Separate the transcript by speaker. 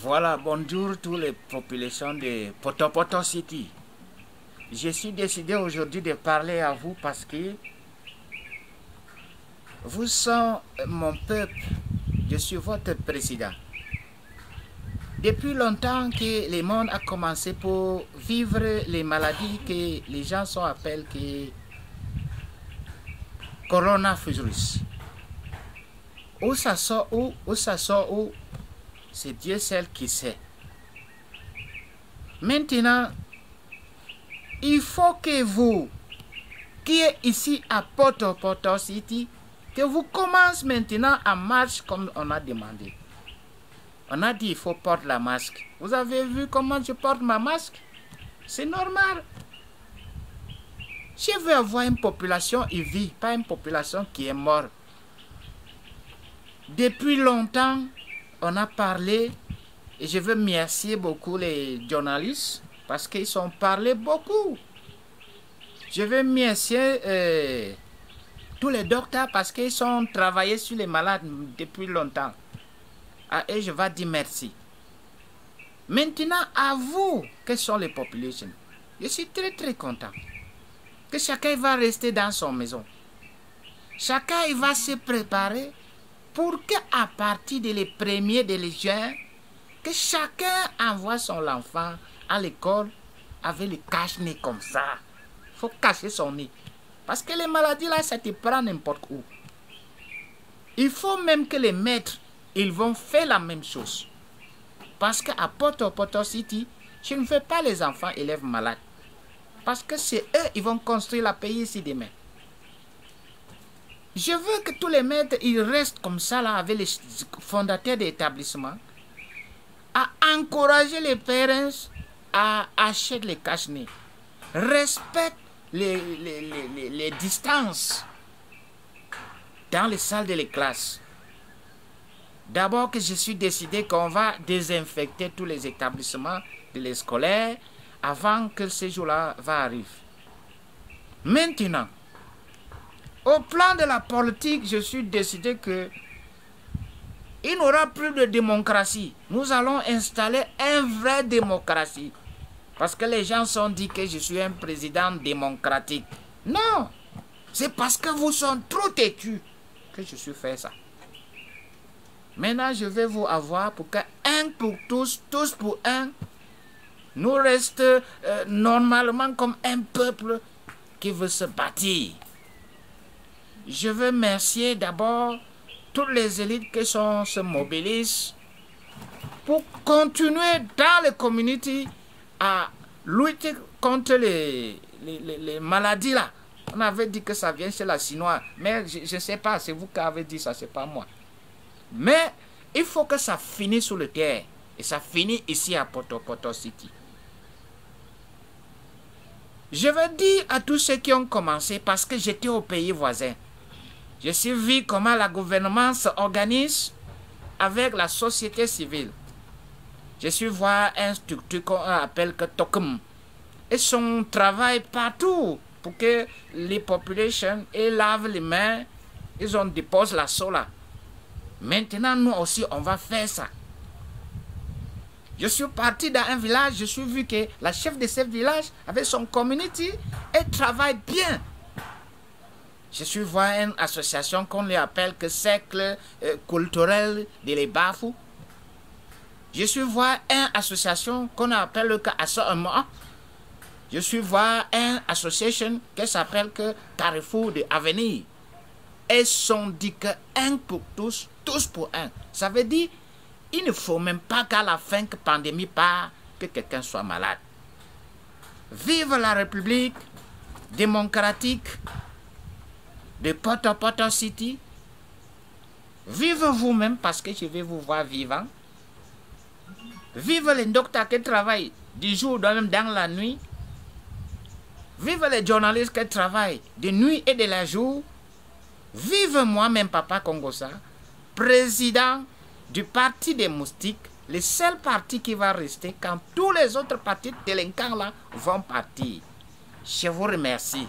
Speaker 1: Voilà, bonjour toutes les populations de Potopoto City. Je suis décidé aujourd'hui de parler à vous parce que vous êtes mon peuple. Je suis votre président. Depuis longtemps que le monde a commencé pour vivre les maladies que les gens sont appellent que coronavirus. Où ça sort où, où ça sort où, c'est Dieu seul qui sait. Maintenant, il faut que vous, qui êtes ici à Porto Porto City, que vous commencez maintenant à marcher comme on a demandé. On a dit il faut porter la masque. Vous avez vu comment je porte ma masque? C'est normal. Je veux avoir une population qui vit, pas une population qui est morte. Depuis longtemps, on a parlé, et je veux remercier beaucoup les journalistes parce qu'ils ont parlé beaucoup. Je veux remercier euh, tous les docteurs parce qu'ils ont travaillé sur les malades depuis longtemps. À eux, je vais dire merci. Maintenant, à vous, quelles sont les populations Je suis très très content que chacun va rester dans son maison. Chacun il va se préparer pour qu'à partir des premiers de juin, que chacun envoie son enfant à l'école avec le cache-nez comme ça. Il faut cacher son nez. Parce que les maladies là, ça te prend n'importe où. Il faut même que les maîtres, ils vont faire la même chose. Parce qu'à Porto Porto City, je ne veux pas les enfants élèves malades. Parce que c'est eux, ils vont construire la pays ici demain. Je veux que tous les maîtres, ils restent comme ça là avec les fondateurs d'établissements, à encourager les parents à acheter les cache Respecte les, les, les, distances dans les salles de les classes. D'abord que je suis décidé qu'on va désinfecter tous les établissements de scolaires avant que ce jour-là va arriver. Maintenant, au plan de la politique, je suis décidé que il n'y aura plus de démocratie. Nous allons installer une vraie démocratie. Parce que les gens sont dit que je suis un président démocratique. Non, c'est parce que vous sont trop têtus que je suis fait ça. Maintenant, je vais vous avoir pour que un pour tous, tous pour un, nous reste euh, normalement comme un peuple qui veut se bâtir. Je veux remercier d'abord toutes les élites qui se mobilisent pour continuer dans les communautés à lutter contre les, les, maladies là. On avait dit que ça vient chez la Chinoise, mais je ne sais pas, c'est vous qui avez dit ça, c'est pas moi. Mais il faut que ça finisse sur le terre et ça finit ici à Poto Poto City. Je veux dire à tous ceux qui ont commencé parce que j'étais au pays voisin. Je suis vu comment la gouvernement s'organise avec la société civile. Je suis voir un structure qu'on appelle que Tokum. Et son travail partout pour que les populations et lavent les mains. Ils ont déposé la sola. Maintenant, nous aussi, on va faire ça. Je suis parti dans un village, je suis vu que la chef de ce village, avec son community, elle travaille bien. Je suis voir une association qu'on les appelle que Cercle euh, culturel de les Bafou. Je suis voir une association qu'on appelle que Assoma. Je suis voir une association qui s'appelle que Carrefour de Avenir. Elles sont dit que un pour tous, tous pour un. Ça veut dire il ne faut même pas qu'à la fin que pandémie part, que quelqu'un soit malade. Vive la République démocratique de Poto City. Vive vous-même parce que je vais vous voir vivant. Vive les docteurs qui travaillent du jour, même dans la nuit. Vive les journalistes qui travaillent de nuit et de la jour. Vive moi-même, Papa Congosa, président du parti des moustiques, le seul parti qui va rester quand tous les autres partis délinquants là vont partir. Je vous remercie.